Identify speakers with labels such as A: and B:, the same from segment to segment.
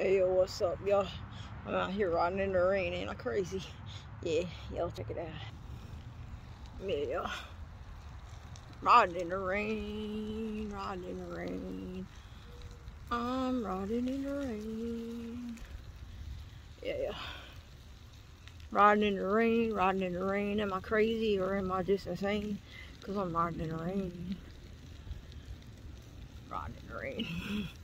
A: Hey, yo, what's up, y'all? I'm out here riding in the rain, ain't I crazy? Yeah, y'all check it out. Yeah. Riding in the rain, riding in the rain. I'm riding in the rain. Yeah. Riding in the rain, riding in the rain. Am I crazy or am I just insane? Because I'm riding in the rain. Riding in the rain.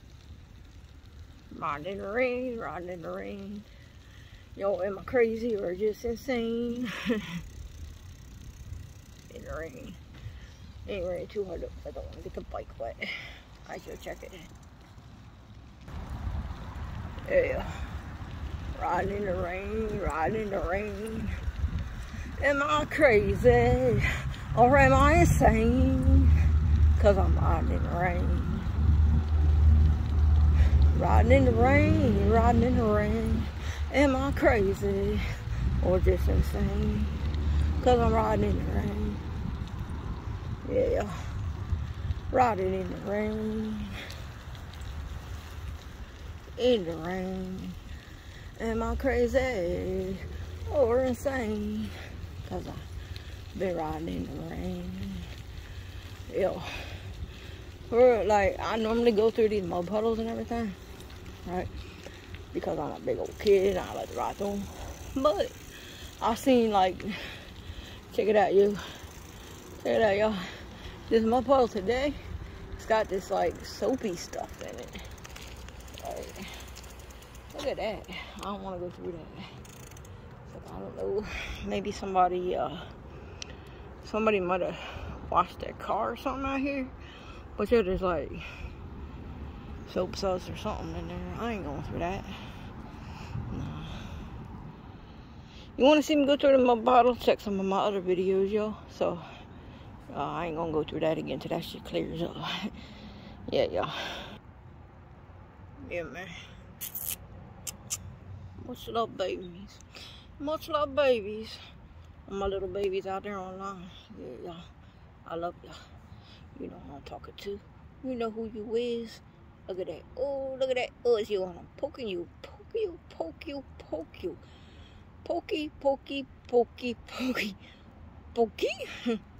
A: riding in the rain, riding in the rain. Yo, am I crazy or just insane? in the rain. Ain't raining too hard. I don't want to get the bike wet. I should check it. Yeah. Riding in the rain, riding in the rain. Am I crazy or am I insane? Cause I'm riding in the rain. Riding in the rain, riding in the rain. Am I crazy or just insane? Cause I'm riding in the rain. Yeah. Riding in the rain. In the rain. Am I crazy or insane? Cause I've been riding in the rain. Yo. Or like I normally go through these mud puddles and everything. Right? Because I'm a big old kid I like to ride them. But I seen like check it out you. Check it out y'all. This mud puddle today, it's got this like soapy stuff in it. Like, look at that. I don't want to go through that. Like, I don't know. Maybe somebody, uh, somebody might have washed their car or something out here. But there is like soap suds or something in there. I ain't going through that. No. You want to see me go through my bottle? Check some of my other videos, y'all. So, uh, I ain't gonna go through that again till that shit clears up. yeah, y'all. Yeah, man. Much love, babies. Much love, babies. My little babies out there online. Yeah, y'all. I love y'all. You know who I'm talking to. You know who you is. Look at that. Oh, look at that. Oh, it's you on. I'm poking you. Poke you. Poke you. Poke you. Pokey, pokey, pokey, pokey. Pokey.